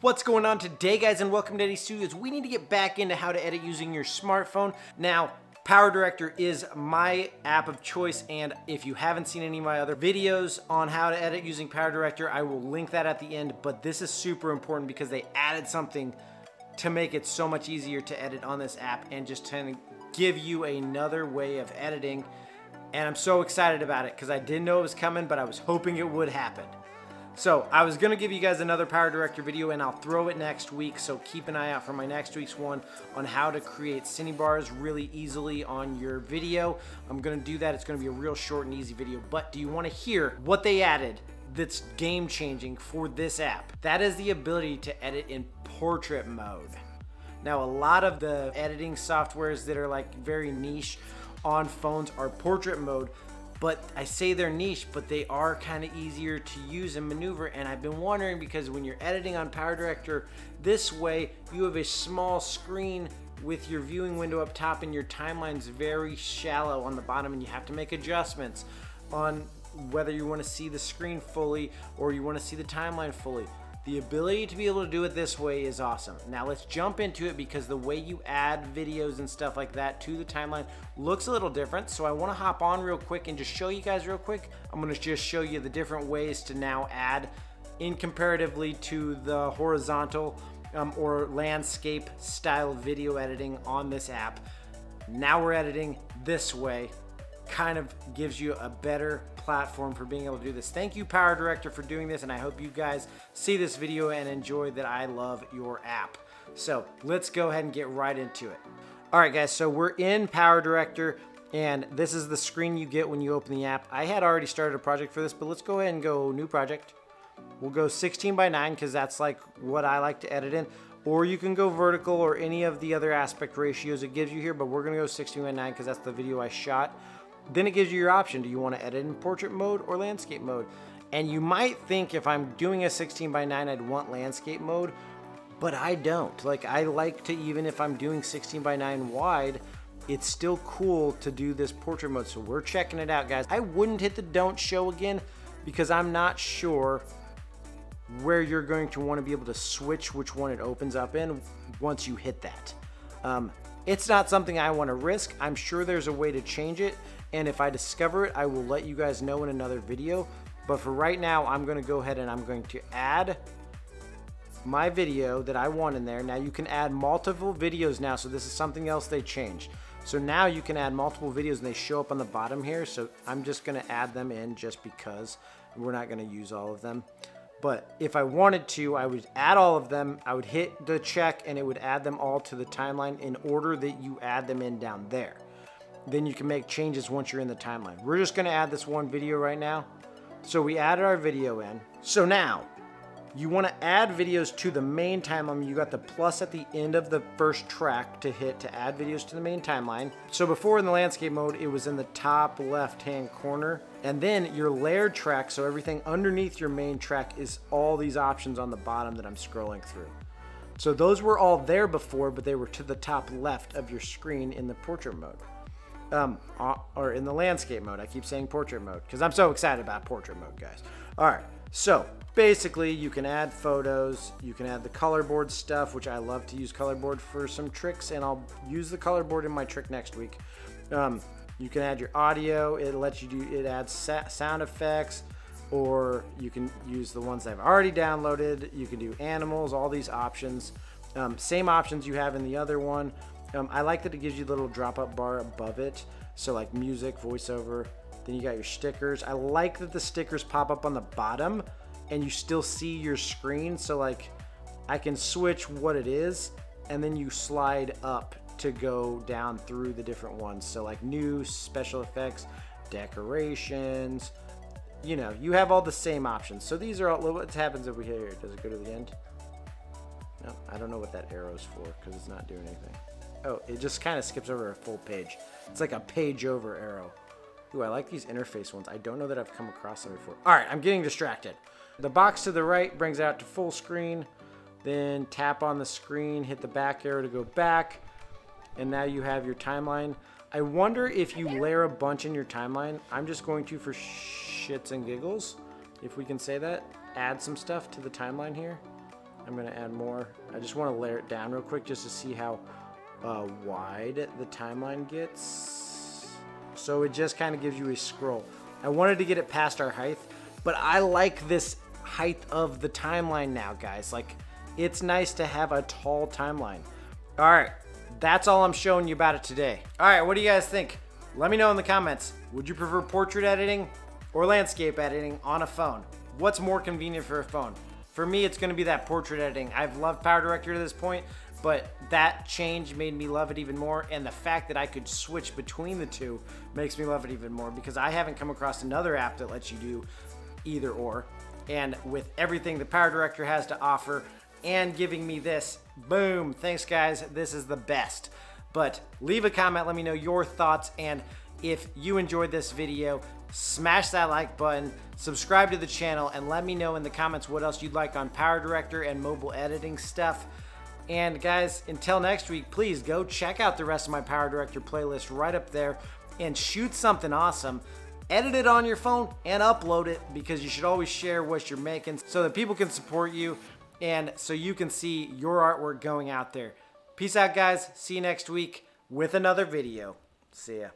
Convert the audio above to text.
What's going on today guys and welcome to Eddie Studios. We need to get back into how to edit using your smartphone. Now, PowerDirector is my app of choice and if you haven't seen any of my other videos on how to edit using PowerDirector, I will link that at the end, but this is super important because they added something to make it so much easier to edit on this app and just to give you another way of editing. And I'm so excited about it because I didn't know it was coming, but I was hoping it would happen. So I was gonna give you guys another PowerDirector video and I'll throw it next week. So keep an eye out for my next week's one on how to create cine bars really easily on your video. I'm gonna do that. It's gonna be a real short and easy video. But do you wanna hear what they added that's game changing for this app? That is the ability to edit in portrait mode. Now, a lot of the editing softwares that are like very niche on phones are portrait mode, but I say they're niche, but they are kind of easier to use and maneuver. And I've been wondering because when you're editing on PowerDirector this way, you have a small screen with your viewing window up top and your timeline's very shallow on the bottom and you have to make adjustments on whether you want to see the screen fully or you want to see the timeline fully. The ability to be able to do it this way is awesome. Now let's jump into it because the way you add videos and stuff like that to the timeline looks a little different. So I wanna hop on real quick and just show you guys real quick. I'm gonna just show you the different ways to now add in comparatively to the horizontal um, or landscape style video editing on this app. Now we're editing this way kind of gives you a better platform for being able to do this. Thank you, PowerDirector, for doing this, and I hope you guys see this video and enjoy that I love your app. So let's go ahead and get right into it. All right, guys, so we're in PowerDirector, and this is the screen you get when you open the app. I had already started a project for this, but let's go ahead and go new project. We'll go 16 by 9 because that's like what I like to edit in. Or you can go vertical or any of the other aspect ratios it gives you here, but we're going to go 16 by 9 because that's the video I shot. Then it gives you your option. Do you want to edit in portrait mode or landscape mode? And you might think if I'm doing a 16 by 9, I'd want landscape mode, but I don't. Like I like to, even if I'm doing 16 by 9 wide, it's still cool to do this portrait mode. So we're checking it out, guys. I wouldn't hit the don't show again because I'm not sure where you're going to want to be able to switch which one it opens up in once you hit that. Um, it's not something I want to risk. I'm sure there's a way to change it. And if I discover it, I will let you guys know in another video. But for right now, I'm going to go ahead and I'm going to add my video that I want in there. Now you can add multiple videos now. So this is something else they changed. So now you can add multiple videos and they show up on the bottom here. So I'm just going to add them in just because we're not going to use all of them. But if I wanted to, I would add all of them. I would hit the check and it would add them all to the timeline in order that you add them in down there then you can make changes once you're in the timeline. We're just gonna add this one video right now. So we added our video in. So now, you wanna add videos to the main timeline. You got the plus at the end of the first track to hit to add videos to the main timeline. So before in the landscape mode, it was in the top left-hand corner. And then your layered track, so everything underneath your main track is all these options on the bottom that I'm scrolling through. So those were all there before, but they were to the top left of your screen in the portrait mode um, uh, or in the landscape mode. I keep saying portrait mode because I'm so excited about portrait mode, guys. All right, so basically you can add photos, you can add the color board stuff, which I love to use color board for some tricks, and I'll use the color board in my trick next week. Um, you can add your audio. It lets you do. It adds sound effects, or you can use the ones I've already downloaded. You can do animals. All these options. Um, same options you have in the other one. Um, I like that it gives you a little drop up bar above it. So like music, voiceover, then you got your stickers. I like that the stickers pop up on the bottom and you still see your screen. So like I can switch what it is and then you slide up to go down through the different ones. So like new special effects, decorations, you know, you have all the same options. So these are all, what happens over here? Does it go to the end? No, I don't know what that arrow's for because it's not doing anything. Oh, it just kind of skips over a full page. It's like a page over arrow. Ooh, I like these interface ones. I don't know that I've come across them before. All right, I'm getting distracted. The box to the right brings out to full screen. Then tap on the screen, hit the back arrow to go back. And now you have your timeline. I wonder if you layer a bunch in your timeline. I'm just going to, for shits and giggles, if we can say that, add some stuff to the timeline here. I'm gonna add more. I just wanna layer it down real quick just to see how uh, wide the timeline gets. So it just kind of gives you a scroll. I wanted to get it past our height, but I like this height of the timeline now, guys. Like, it's nice to have a tall timeline. All right, that's all I'm showing you about it today. All right, what do you guys think? Let me know in the comments. Would you prefer portrait editing or landscape editing on a phone? What's more convenient for a phone? For me, it's gonna be that portrait editing. I've loved PowerDirector to this point, but that change made me love it even more. And the fact that I could switch between the two makes me love it even more because I haven't come across another app that lets you do either or. And with everything the PowerDirector has to offer and giving me this, boom, thanks guys, this is the best. But leave a comment, let me know your thoughts, and if you enjoyed this video, smash that like button, subscribe to the channel, and let me know in the comments what else you'd like on PowerDirector and mobile editing stuff. And guys, until next week, please go check out the rest of my PowerDirector playlist right up there and shoot something awesome. Edit it on your phone and upload it because you should always share what you're making so that people can support you and so you can see your artwork going out there. Peace out, guys. See you next week with another video. See ya.